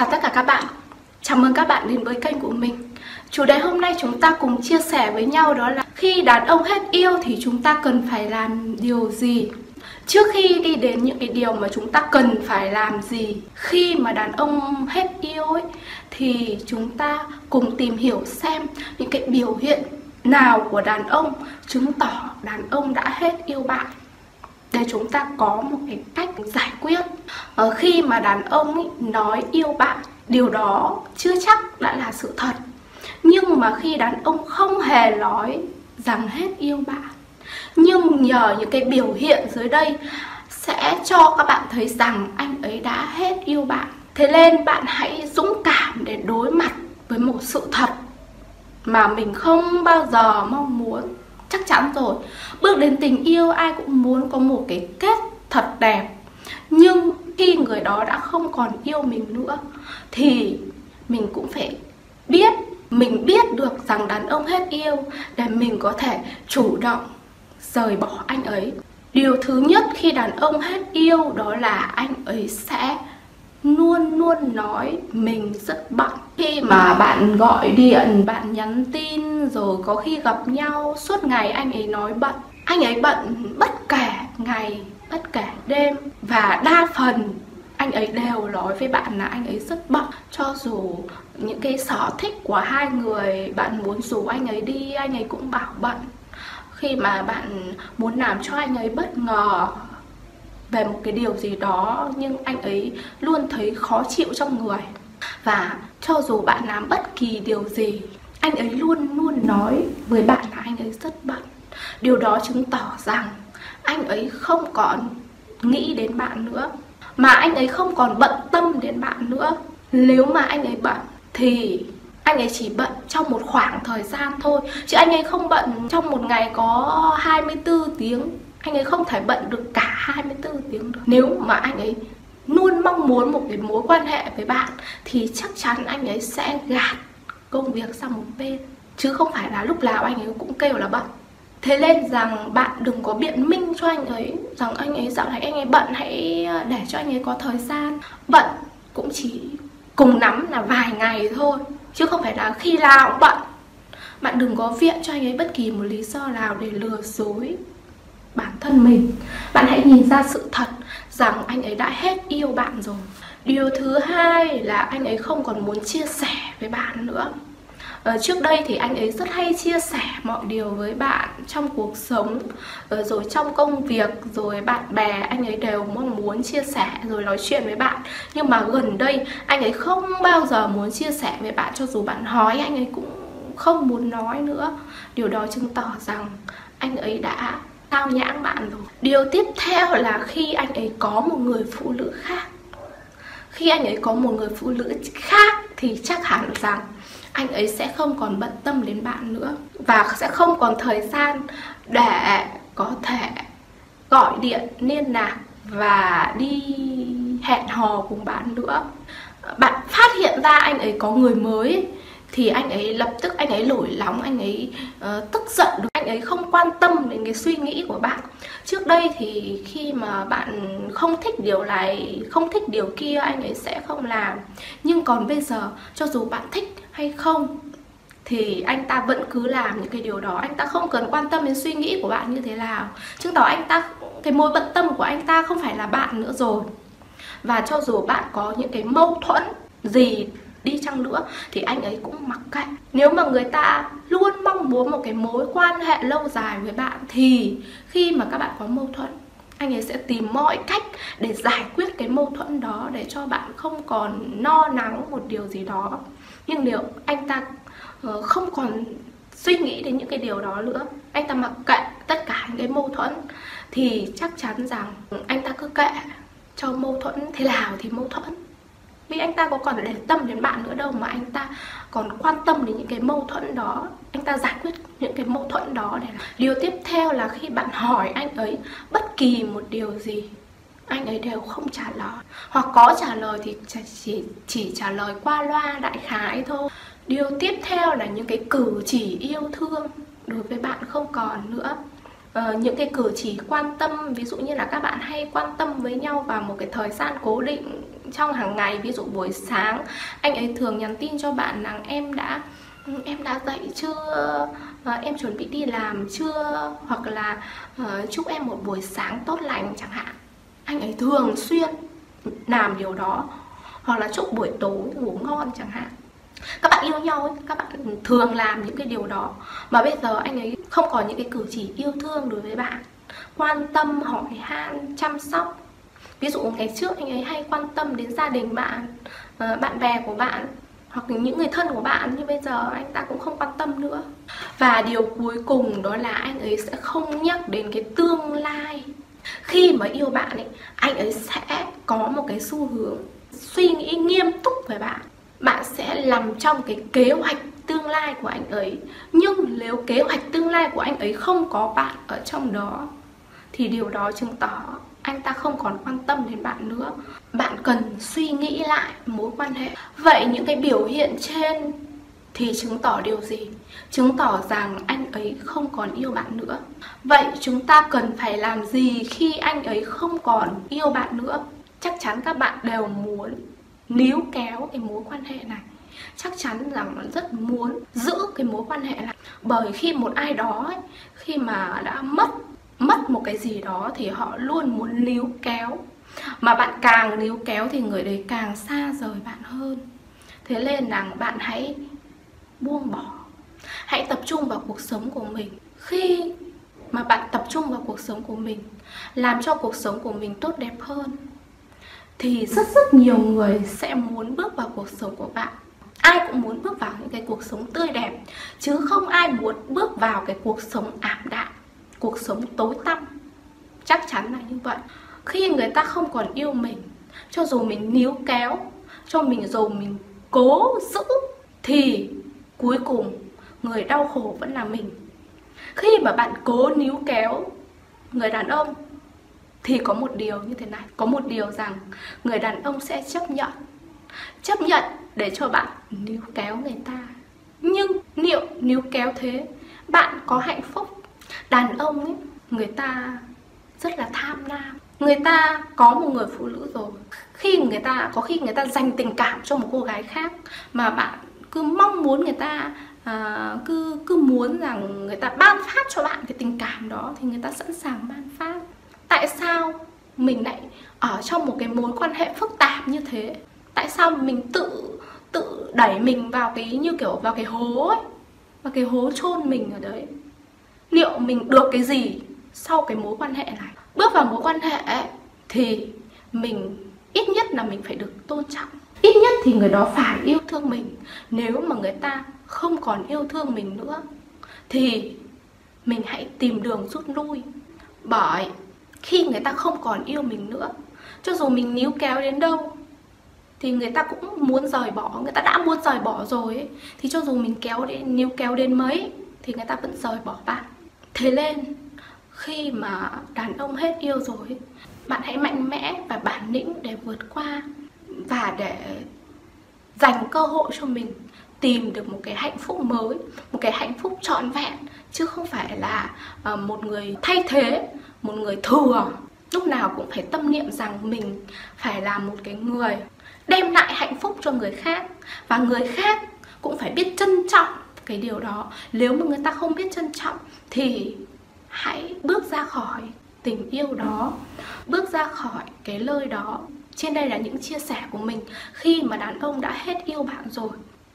chào tất cả các bạn. Chào mừng các bạn đến với kênh của mình. Chủ đề hôm nay chúng ta cùng chia sẻ với nhau đó là Khi đàn ông hết yêu thì chúng ta cần phải làm điều gì? Trước khi đi đến những cái điều mà chúng ta cần phải làm gì Khi mà đàn ông hết yêu ấy, Thì chúng ta cùng tìm hiểu xem những cái biểu hiện nào của đàn ông Chứng tỏ đàn ông đã hết yêu bạn để chúng ta có một cái cách giải quyết. Ờ, khi mà đàn ông ý, nói yêu bạn điều đó chưa chắc đã là sự thật. Nhưng mà khi đàn ông không hề nói rằng hết yêu bạn nhưng nhờ những cái biểu hiện dưới đây sẽ cho các bạn thấy rằng anh ấy đã hết yêu bạn. Thế nên bạn hãy dũng cảm để đối mặt với một sự thật mà mình không bao giờ mong muốn chắc chắn rồi. Bước đến tình yêu, ai cũng muốn có một cái kết thật đẹp. Nhưng khi người đó đã không còn yêu mình nữa, thì mình cũng phải biết, mình biết được rằng đàn ông hết yêu, để mình có thể chủ động rời bỏ anh ấy. Điều thứ nhất khi đàn ông hết yêu, đó là anh ấy sẽ luôn luôn nói mình rất bận khi mà bạn gọi điện, bạn nhắn tin, rồi có khi gặp nhau, suốt ngày anh ấy nói bận, anh ấy bận bất kể ngày, bất kể đêm. Và đa phần anh ấy đều nói với bạn là anh ấy rất bận. Cho dù những cái sở thích của hai người, bạn muốn rủ anh ấy đi, anh ấy cũng bảo bận. Khi mà bạn muốn làm cho anh ấy bất ngờ về một cái điều gì đó, nhưng anh ấy luôn thấy khó chịu trong người và cho dù bạn làm bất kỳ điều gì, anh ấy luôn luôn nói với bạn là anh ấy rất bận. Điều đó chứng tỏ rằng anh ấy không còn nghĩ đến bạn nữa. Mà anh ấy không còn bận tâm đến bạn nữa. Nếu mà anh ấy bận, thì anh ấy chỉ bận trong một khoảng thời gian thôi. Chứ anh ấy không bận trong một ngày có 24 tiếng. Anh ấy không thể bận được cả 24 tiếng được. Nếu mà anh ấy luôn mong muốn một cái mối quan hệ với bạn, thì chắc chắn anh ấy sẽ gạt công việc sang một bên. Chứ không phải là lúc nào anh ấy cũng kêu là bận. Thế nên rằng bạn đừng có biện minh cho anh ấy, rằng anh ấy dạo này anh ấy bận, hãy ờ, để cho anh ấy có thời gian. Bận cũng chỉ cùng nắm là vài ngày thôi, chứ không phải là khi nào cũng bận. Bạn đừng có viện cho anh ấy bất kỳ một lý do nào để lừa dối bản thân mình. Bạn hãy nhìn ra sự thật rằng anh ấy đã hết yêu bạn rồi. Điều thứ hai là anh ấy không còn muốn chia sẻ với bạn nữa. Ờ, trước đây thì anh ấy rất hay chia sẻ mọi điều với bạn trong cuộc sống ờ, rồi trong công việc rồi bạn bè anh ấy đều mong muốn chia sẻ rồi nói chuyện với bạn. Nhưng mà gần đây anh ấy không bao giờ muốn chia sẻ với bạn cho dù bạn hỏi anh ấy cũng không muốn nói nữa. Điều đó chứng tỏ rằng anh ấy đã sao nhãng bạn rồi. Điều tiếp theo là khi anh ấy có một người phụ nữ khác. Khi anh ấy có một người phụ nữ khác thì chắc hẳn rằng anh ấy sẽ không còn bận tâm đến bạn nữa và sẽ không còn thời gian để có thể gọi điện liên lạc và đi hẹn hò cùng bạn nữa. Bạn phát hiện ra anh ấy có người mới thì anh ấy lập tức anh ấy nổi nóng anh ấy uh, tức giận được ấy không quan tâm đến cái suy nghĩ của bạn. Trước đây thì khi mà bạn không thích điều này, không thích điều kia, anh ấy sẽ không làm. Nhưng còn bây giờ, cho dù bạn thích hay không, thì anh ta vẫn cứ làm những cái điều đó. Anh ta không cần quan tâm đến suy nghĩ của bạn như thế nào. Chứng tỏ anh ta, cái mối bận tâm của anh ta không phải là bạn nữa rồi. Và cho dù bạn có những cái mâu thuẫn gì đi chăng nữa, thì anh ấy cũng mặc kệ. Nếu mà người ta luôn mong muốn một cái mối quan hệ lâu dài với bạn, thì khi mà các bạn có mâu thuẫn, anh ấy sẽ tìm mọi cách để giải quyết cái mâu thuẫn đó để cho bạn không còn no nắng một điều gì đó. Nhưng nếu anh ta ờ, không còn suy nghĩ đến những cái điều đó nữa, anh ta mặc kệ tất cả những cái mâu thuẫn, thì chắc chắn rằng anh ta cứ kệ cho mâu thuẫn thế nào thì mâu thuẫn vì anh ta có còn để tâm đến bạn nữa đâu mà anh ta còn quan tâm đến những cái mâu thuẫn đó. Anh ta giải quyết những cái mâu thuẫn đó để điều tiếp theo là khi bạn hỏi anh ấy bất kỳ một điều gì anh ấy đều không trả lời. Hoặc có trả lời thì chỉ chỉ trả lời qua loa đại khái thôi. Điều tiếp theo là những cái cử chỉ yêu thương đối với bạn không còn nữa. Ờ, những cái cử chỉ quan tâm ví dụ như là các bạn hay quan tâm với nhau vào một cái thời gian cố định trong hàng ngày ví dụ buổi sáng anh ấy thường nhắn tin cho bạn rằng em đã em đã dậy chưa? À, em chuẩn bị đi làm chưa? Hoặc là uh, chúc em một buổi sáng tốt lành chẳng hạn. Anh ấy thường xuyên làm điều đó. Hoặc là chúc buổi tối ngủ ngon chẳng hạn. Các bạn yêu nhau ấy, các bạn thường làm những cái điều đó. Mà bây giờ anh ấy không có những cái cử chỉ yêu thương đối với bạn. Quan tâm hỏi han chăm sóc ví dụ ngày trước anh ấy hay quan tâm đến gia đình bạn ờ, bạn bè của bạn, hoặc những người thân của bạn, nhưng bây giờ anh ta cũng không quan tâm nữa. Và điều cuối cùng đó là anh ấy sẽ không nhắc đến cái tương lai. Khi mà yêu bạn ấy, anh ấy sẽ có một cái xu hướng suy nghĩ nghiêm túc về bạn. Bạn sẽ nằm trong cái kế hoạch tương lai của anh ấy. Nhưng nếu kế hoạch tương lai của anh ấy không có bạn ở trong đó, thì điều đó chứng tỏ anh ta không còn quan tâm đến bạn nữa. Bạn cần suy nghĩ lại mối quan hệ. Vậy những cái biểu hiện trên thì chứng tỏ điều gì? Chứng tỏ rằng anh ấy không còn yêu bạn nữa. Vậy chúng ta cần phải làm gì khi anh ấy không còn yêu bạn nữa? Chắc chắn các bạn đều muốn níu kéo cái mối quan hệ này. Chắc chắn rằng nó rất muốn giữ cái mối quan hệ này. Bởi khi một ai đó ấy, khi mà đã mất mất một cái gì đó thì họ luôn muốn níu kéo. Mà bạn càng níu kéo thì người đấy càng xa rời bạn hơn. Thế nên là bạn hãy buông bỏ. Hãy tập trung vào cuộc sống của mình. Khi mà bạn tập trung vào cuộc sống của mình, làm cho cuộc sống của mình tốt đẹp hơn, thì rất rất nhiều người sẽ muốn bước vào cuộc sống của bạn. Ai cũng muốn bước vào những cái cuộc sống tươi đẹp, chứ không ai muốn bước vào cái cuộc sống ảm đạm cuộc sống tối tăm. Chắc chắn là như vậy. Khi người ta không còn yêu mình, cho dù mình níu kéo, cho mình dù mình cố giữ, thì cuối cùng người đau khổ vẫn là mình. Khi mà bạn cố níu kéo người đàn ông, thì có một điều như thế này. Có một điều rằng người đàn ông sẽ chấp nhận. Chấp nhận để cho bạn níu kéo người ta. Nhưng liệu níu kéo thế, bạn có hạnh phúc đàn ông ấy người ta rất là tham lam. Người ta có một người phụ nữ rồi. Khi người ta có khi người ta dành tình cảm cho một cô gái khác mà bạn cứ mong muốn người ta à, cứ cứ muốn rằng người ta ban phát cho bạn cái tình cảm đó thì người ta sẵn sàng ban phát. Tại sao mình lại ở trong một cái mối quan hệ phức tạp như thế? Tại sao mình tự tự đẩy mình vào cái như kiểu vào cái hố ấy vào cái hố chôn mình ở đấy? Liệu mình được cái gì sau cái mối quan hệ này? Bước vào mối quan hệ thì mình ít nhất là mình phải được tôn trọng. Ít nhất thì người đó phải yêu thương mình. Nếu mà người ta không còn yêu thương mình nữa, thì mình hãy tìm đường rút lui. Bởi khi người ta không còn yêu mình nữa, cho dù mình níu kéo đến đâu, thì người ta cũng muốn rời bỏ. Người ta đã muốn rời bỏ rồi ấy. thì cho dù mình kéo đến, níu kéo đến mấy, thì người ta vẫn rời bỏ bạn thế lên khi mà đàn ông hết yêu rồi, bạn hãy mạnh mẽ và bản lĩnh để vượt qua và để dành cơ hội cho mình, tìm được một cái hạnh phúc mới, một cái hạnh phúc trọn vẹn, chứ không phải là ờ, một người thay thế, một người thừa. Lúc nào cũng phải tâm niệm rằng mình phải là một cái người đem lại hạnh phúc cho người khác, và người khác cũng phải biết trân trọng cái điều đó nếu mà người ta không biết trân trọng thì hãy bước ra khỏi tình yêu đó bước ra khỏi cái lời đó trên đây là những chia sẻ của mình khi mà đàn ông đã hết yêu bạn rồi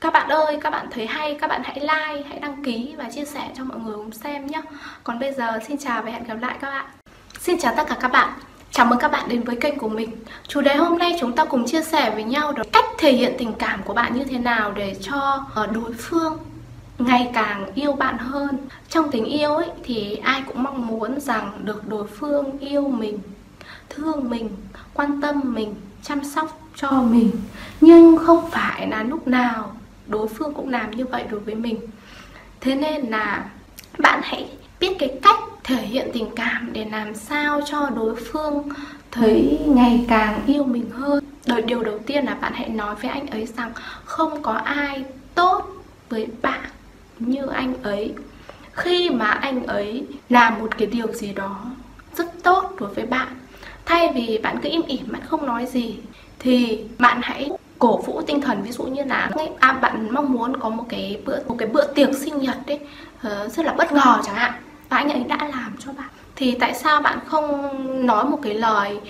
các bạn ơi, các bạn thấy hay, các bạn hãy like, hãy đăng ký và chia sẻ cho mọi người cùng xem nhé. Còn bây giờ xin chào và hẹn gặp lại các bạn. Xin chào tất cả các bạn. Chào mừng các bạn đến với kênh của mình. Chủ đề hôm nay chúng ta cùng chia sẻ với nhau đó cách thể hiện tình cảm của bạn như thế nào để cho ờ, đối phương ngày càng yêu bạn hơn. Trong tình yêu ấy, thì ai cũng mong muốn rằng được đối phương yêu mình, thương mình, quan tâm mình, chăm sóc cho mình. Nhưng không phải là lúc nào đối phương cũng làm như vậy đối với mình. Thế nên là bạn hãy biết cái cách thể hiện tình cảm để làm sao cho đối phương thấy ngày càng yêu mình hơn. Đời điều đầu tiên là bạn hãy nói với anh ấy rằng không có ai tốt với bạn như anh ấy. Khi mà anh ấy làm một cái điều gì đó rất tốt đối với bạn thay vì bạn cứ im ỉm bạn không nói gì thì bạn hãy cổ vũ tinh thần. Ví dụ như là à, bạn mong muốn có một cái bữa một cái bữa tiệc sinh nhật đấy uh, ờ, rất là bất ngờ chẳng hạn và anh ấy đã làm cho bạn. Thì tại sao bạn không nói một cái lời